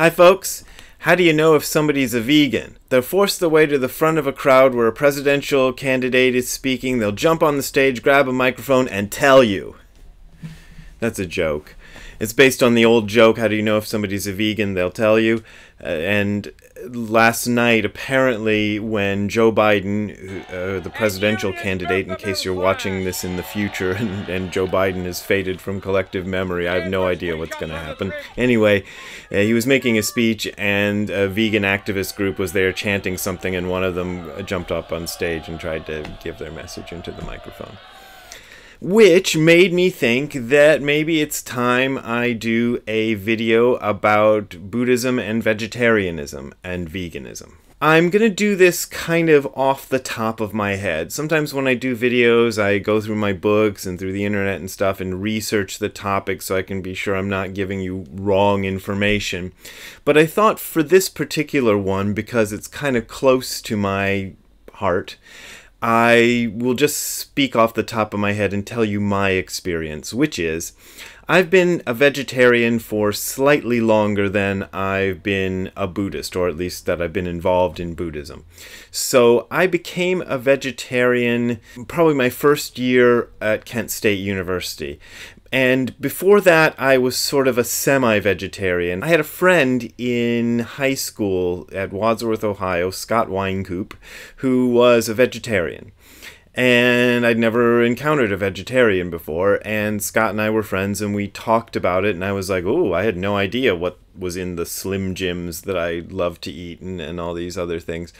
Hi, folks. How do you know if somebody's a vegan? They'll force their way to the front of a crowd where a presidential candidate is speaking. They'll jump on the stage, grab a microphone, and tell you. That's a joke. It's based on the old joke, how do you know if somebody's a vegan? They'll tell you. Uh, and last night, apparently, when Joe Biden, uh, the presidential candidate, in case you're watching this in the future and, and Joe Biden is faded from collective memory, I have no idea what's going to happen. Anyway, uh, he was making a speech, and a vegan activist group was there chanting something, and one of them jumped up on stage and tried to give their message into the microphone which made me think that maybe it's time I do a video about Buddhism and vegetarianism and veganism. I'm to do this kind of off the top of my head. Sometimes when I do videos, I go through my books and through the internet and stuff and research the topic so I can be sure I'm not giving you wrong information. But I thought for this particular one, because it's kind of close to my heart, I will just speak off the top of my head and tell you my experience, which is I've been a vegetarian for slightly longer than I've been a Buddhist, or at least that I've been involved in Buddhism. So I became a vegetarian probably my first year at Kent State University. And before that, I was sort of a semi vegetarian. I had a friend in high school at Wadsworth, Ohio, Scott Weincoop, who was a vegetarian and I'd never encountered a vegetarian before. And Scott and I were friends, and we talked about it. And I was like, "Oh, I had no idea what was in the Slim Jims that I love to eat, and, and all these other things,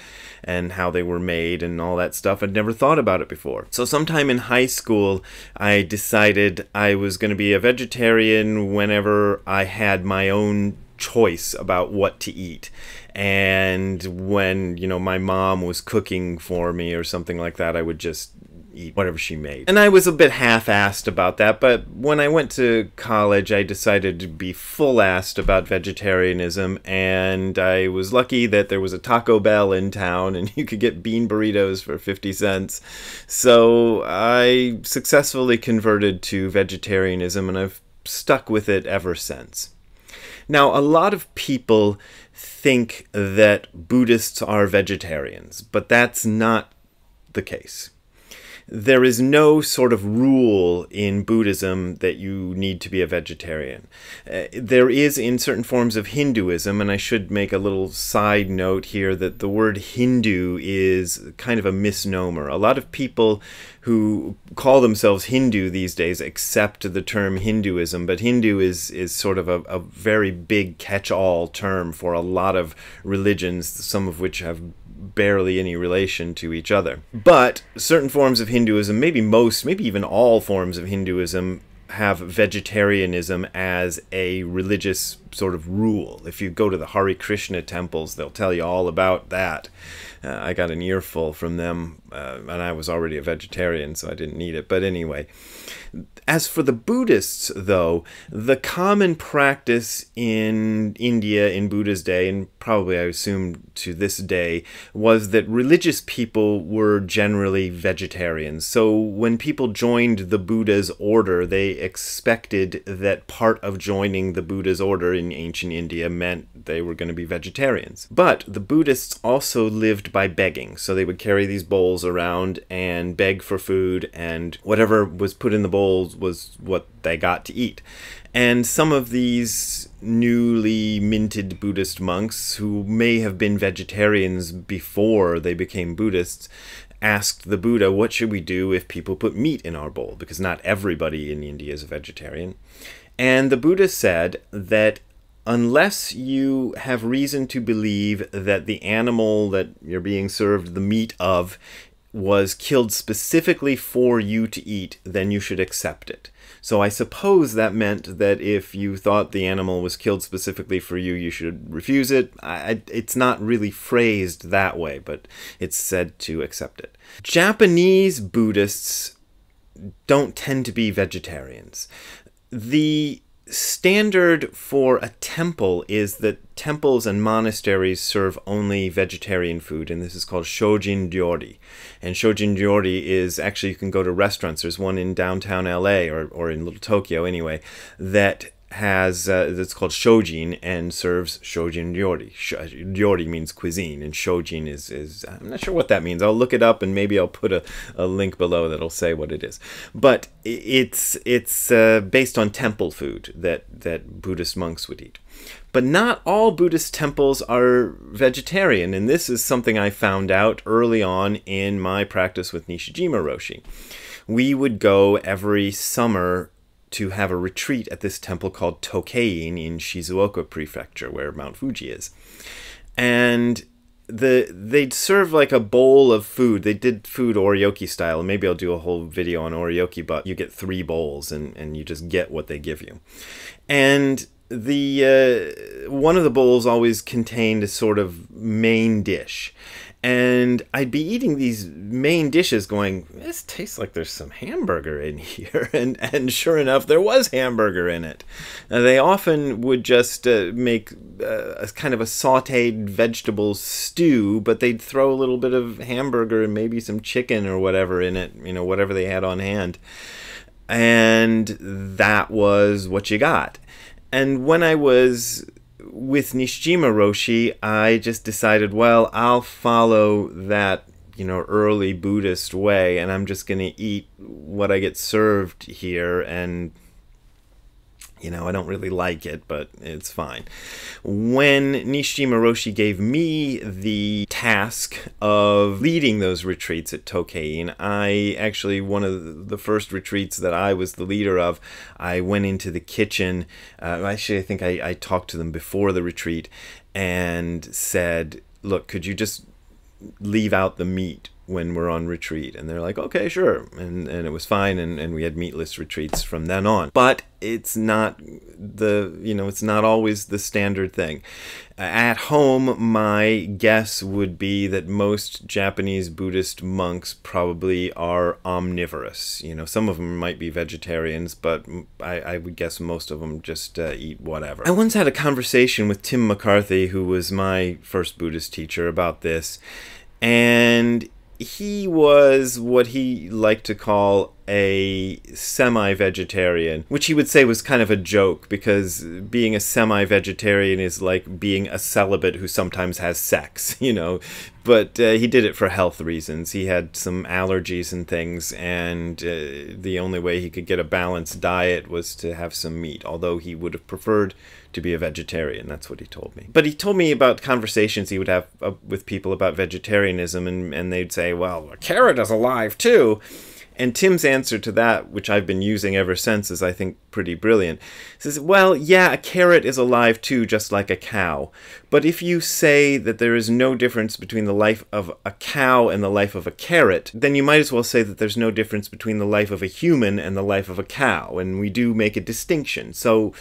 and how they were made, and all that stuff. I'd never thought about it before. So, sometime in high school, I decided I was going to be a vegetarian whenever I had my own choice about what to eat and when you know my mom was cooking for me or something like that i would just eat whatever she made. And i was a bit half-assed about that but when i went to college i decided to be full-assed about vegetarianism and i was lucky that there was a taco bell in town and you could get bean burritos for 50 cents. So i successfully converted to vegetarianism and i've stuck with it ever since. Now, a lot of people think that Buddhists are vegetarians, but that's not the case there is no sort of rule in Buddhism that you need to be a vegetarian. Uh, there is in certain forms of Hinduism, and I should make a little side note here that the word Hindu is kind of a misnomer. A lot of people who call themselves Hindu these days accept the term Hinduism, but Hindu is, is sort of a, a very big catch all term for a lot of religions, some of which have barely any relation to each other. But certain forms of Hinduism, maybe most, maybe even all forms of Hinduism, have vegetarianism as a religious sort of rule. If you go to the Hare Krishna temples, they'll tell you all about that. Uh, I got an earful from them, uh, and I was already a vegetarian, so I didn't need it. But anyway, as for the Buddhists, though, the common practice in India in Buddha's day, and probably I assume to this day, was that religious people were generally vegetarians. So when people joined the Buddha's order, they expected that part of joining the Buddha's order in ancient India meant they were going to be vegetarians. But the Buddhists also lived by begging. So they would carry these bowls around and beg for food, and whatever was put in the bowls was what they got to eat. And some of these newly minted Buddhist monks, who may have been vegetarians before they became Buddhists, asked the Buddha, What should we do if people put meat in our bowl? Because not everybody in India is a vegetarian. And the Buddha said that unless you have reason to believe that the animal that you're being served the meat of was killed specifically for you to eat, then you should accept it. So I suppose that meant that if you thought the animal was killed specifically for you, you should refuse it. I, it's not really phrased that way, but it's said to accept it. Japanese Buddhists don't tend to be vegetarians. The standard for a temple is that temples and monasteries serve only vegetarian food, and this is called shojin ryori. And shojin ryori is actually you can go to restaurants. There's one in downtown LA or, or in Little Tokyo anyway that has uh, it's called shojin and serves shojin ryori. Ryori means cuisine, and shojin is is I'm not sure what that means. I'll look it up and maybe I'll put a, a link below that'll say what it is. But it's it's uh, based on temple food that that Buddhist monks would eat. But not all Buddhist temples are vegetarian, and this is something I found out early on in my practice with Nishijima Roshi. We would go every summer to have a retreat at this temple called Tokein in Shizuoka Prefecture, where Mount Fuji is. And the they'd serve like a bowl of food. They did food oryoki style. Maybe I'll do a whole video on oryoki, but you get three bowls and, and you just get what they give you. And the uh, one of the bowls always contained a sort of main dish and I'd be eating these main dishes going, this tastes like there's some hamburger in here. And, and sure enough, there was hamburger in it. Uh, they often would just uh, make uh, a kind of a sauteed vegetable stew, but they'd throw a little bit of hamburger and maybe some chicken or whatever in it, you know, whatever they had on hand. And that was what you got. And when I was with Nishijima Roshi, I just decided, well, I'll follow that, you know, early Buddhist way, and I'm just going to eat what I get served here and you know, I don't really like it, but it's fine. When Nishijima Roshi gave me the task of leading those retreats at Tokein, I actually, one of the first retreats that I was the leader of, I went into the kitchen. Uh, actually, I think I, I talked to them before the retreat and said, Look, could you just leave out the meat when we're on retreat. And they're like okay sure. And and it was fine and, and we had meatless retreats from then on. But it's not the you know it's not always the standard thing. At home my guess would be that most japanese buddhist monks probably are omnivorous. You know some of them might be vegetarians but i, I would guess most of them just uh, eat whatever. I once had a conversation with tim mccarthy who was my first buddhist teacher about this. And he was what he liked to call a semi vegetarian, which he would say was kind of a joke because being a semi vegetarian is like being a celibate who sometimes has sex, you know. But uh, he did it for health reasons. He had some allergies and things, and uh, the only way he could get a balanced diet was to have some meat, although he would have preferred to be a vegetarian. That's what he told me. But he told me about conversations he would have uh, with people about vegetarianism, and, and they'd say, well, a carrot is alive too. And Tim's answer to that, which I've been using ever since, is I think pretty brilliant. He says, Well, yeah, a carrot is alive too, just like a cow. But if you say that there is no difference between the life of a cow and the life of a carrot, then you might as well say that there's no difference between the life of a human and the life of a cow. And we do make a distinction. So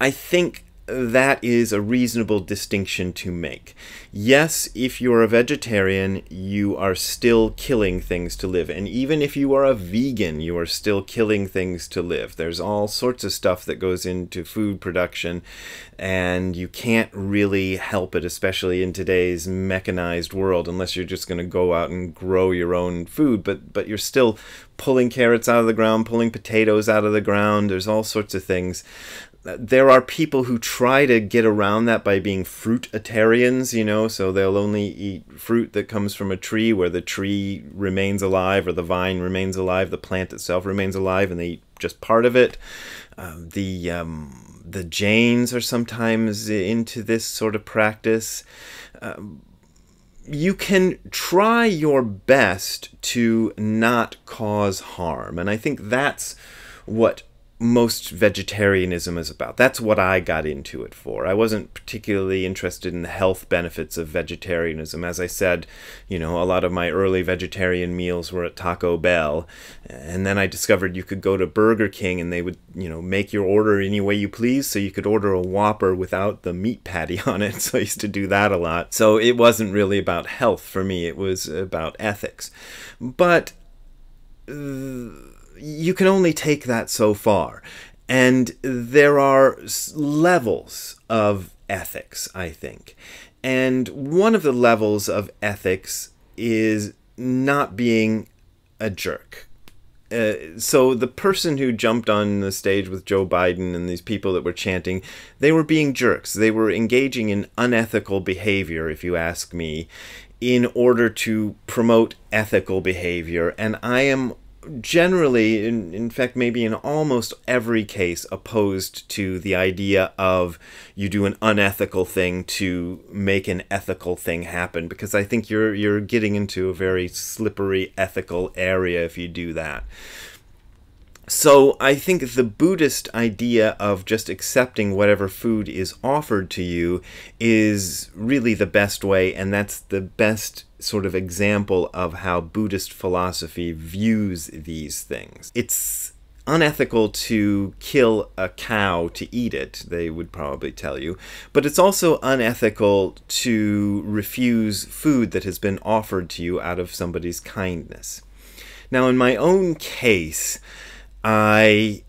I think that is a reasonable distinction to make. Yes, if you're a vegetarian, you are still killing things to live. And even if you are a vegan, you are still killing things to live. There's all sorts of stuff that goes into food production, and you can't really help it, especially in today's mechanized world, unless you're just going to go out and grow your own food. But, but you're still pulling carrots out of the ground, pulling potatoes out of the ground. There's all sorts of things there are people who try to get around that by being fruitarians, you know, so they'll only eat fruit that comes from a tree where the tree remains alive or the vine remains alive, the plant itself remains alive, and they eat just part of it. Um, the um, the Jains are sometimes into this sort of practice. Um, you can try your best to not cause harm, and I think that's what most vegetarianism is about. That's what I got into it for. I wasn't particularly interested in the health benefits of vegetarianism. As I said, you know, a lot of my early vegetarian meals were at Taco Bell. And then I discovered you could go to Burger King and they would, you know, make your order any way you please. So you could order a Whopper without the meat patty on it. So I used to do that a lot. So it wasn't really about health for me, it was about ethics. But. Uh, you can only take that so far. And there are levels of ethics, I think. And one of the levels of ethics is not being a jerk. uh, so the person who jumped on the stage with Joe Biden and these people that were chanting, they were being jerks. They were engaging in unethical behavior, if you ask me, in order to promote ethical behavior. And I am generally, in, in fact, maybe in almost every case, opposed to the idea of you do an unethical thing to make an ethical thing happen, because I think you're you're getting into a very slippery ethical area if you do that. So I think the Buddhist idea of just accepting whatever food is offered to you is really the best way, and that's the best sort of example of how Buddhist philosophy views these things. It's unethical to kill a cow to eat it, they would probably tell you, but it's also unethical to refuse food that has been offered to you out of somebody's kindness. Now, in my own case, I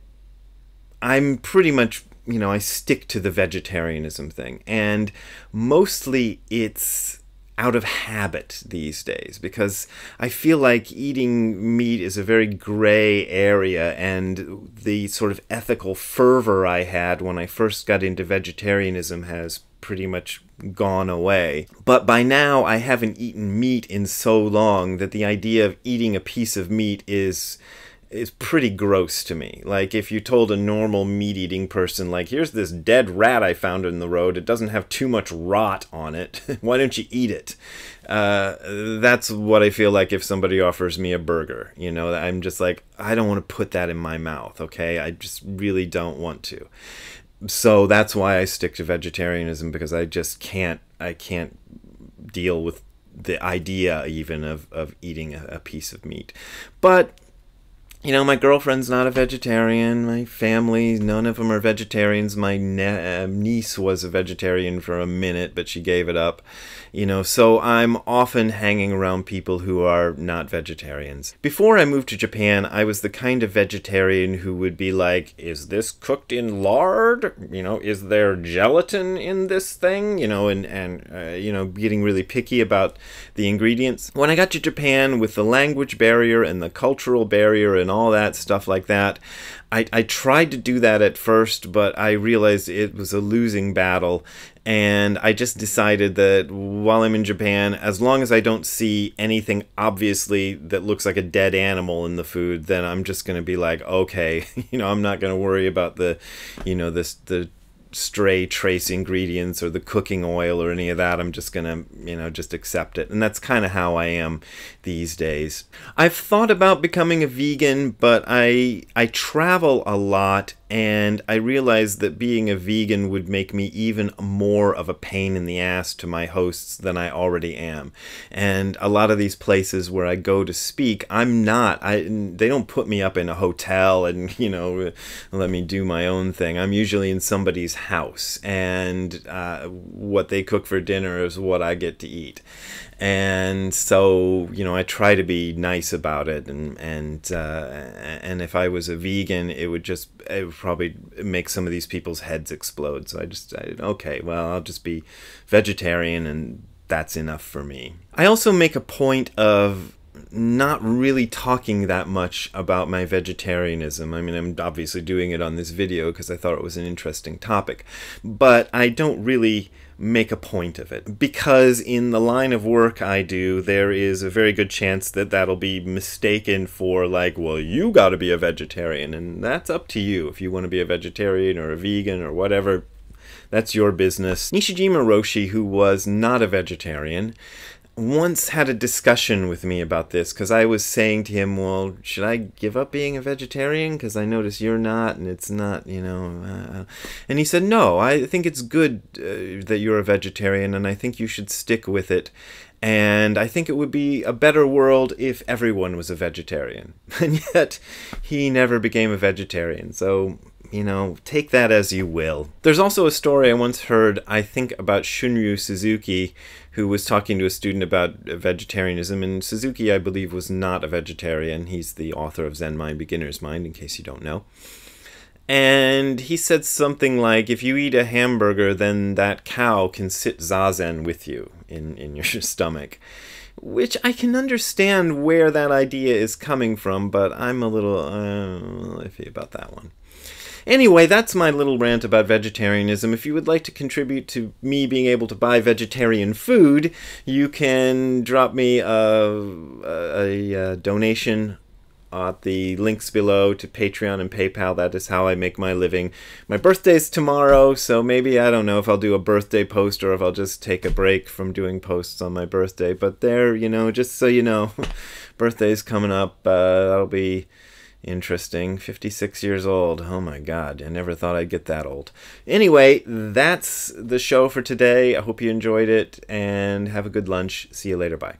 I'm pretty much you know I stick to the vegetarianism thing, and mostly it's out of habit these days because I feel like eating meat is a very gray area and the sort of ethical fervor I had when I first got into vegetarianism has pretty much gone away. But by now I haven't eaten meat in so long that the idea of eating a piece of meat is is pretty gross to me. Like if you told a normal meat eating person, like, here's this dead rat I found in the road, it doesn't have too much rot on it. Why don't you eat it? Uh, that's what I feel like if somebody offers me a burger. You know, I'm just like, I don't want to put that in my mouth. Okay, I just really don't want to. So that's why I stick to vegetarianism because I just can't. I can't deal with the idea even of, of eating a, a piece of meat. But you know, my girlfriend's not a vegetarian. My family, none of them are vegetarians. My ne- uh, niece was a vegetarian for a minute, but she gave it up. You know, so I'm often hanging around people who are not vegetarians. Before I moved to Japan, I was the kind of vegetarian who would be like, is this cooked in lard? You know, is there gelatin in this thing? You know, and, and uh, you know, getting really picky about the ingredients. When I got to Japan with the language barrier and the cultural barrier and all that stuff like that, I, I tried to do that at first, but I realized it was a losing battle. And I just decided that while I'm in Japan, as long as I don't see anything obviously that looks like a dead animal in the food, then I'm just going to be like, okay, you know, I'm not going to worry about the, you know, this the stray trace ingredients or the cooking oil or any of that. I'm just gonna, you know, just accept it. And that's kind of how I am these days. I've thought about becoming a vegan, but I I travel a lot and I realized that being a vegan would make me even more of a pain in the ass to my hosts than I already am. And a lot of these places where I go to speak, I'm not. I they don't put me up in a hotel and you know let me do my own thing. I'm usually in somebody's house, and uh, what they cook for dinner is what I get to eat and so you know I try to be nice about it. And and uh, and if I was a vegan it would just it would probably make some of these people's heads explode. So I just I, okay well I'll just be vegetarian and that's enough for me. I also make a point of not really talking that much about my vegetarianism. I mean, I'm obviously doing it on this video because I thought it was an interesting topic, but I don't really make a point of it because in the line of work I do there is a very good chance that that'll be mistaken for like well you got to be a vegetarian and that's up to you if you want to be a vegetarian or a vegan or whatever that's your business. Nishijima Roshi who was not a vegetarian once had a discussion with me about this because I was saying to him, "Well, should I give up being a vegetarian because I notice you're not, and it's not, you know?" Uh, and he said, "No, I think it's good uh, that you're a vegetarian, and I think you should stick with it." And I think it would be a better world if everyone was a vegetarian. And yet, he never became a vegetarian. So you know, take that as you will. There's also a story I once heard, I think, about Shunryu Suzuki, who was talking to a student about vegetarianism. And Suzuki, I believe, was not a vegetarian. He's the author of Zen Mind, Beginner's Mind, in case you don't know. And he said something like, if you eat a hamburger, then that cow can sit zazen with you in, in your stomach which I can understand where that idea is coming from, but I'm a little uh, iffy about that one. Anyway, that's my little rant about vegetarianism. If you would like to contribute to me being able to buy vegetarian food, you can drop me a, a, a donation at the links below to Patreon and PayPal. That is how I make my living. My birthday's tomorrow, so maybe I don't know if I'll do a birthday post or if I'll just take a break from doing posts on my birthday. But there, you know, just so you know, birthday's coming up. Uh, that'll be interesting. 56 years old. Oh my god, I never thought I'd get that old. Anyway, that's the show for today. I hope you enjoyed it and have a good lunch. See you later. Bye.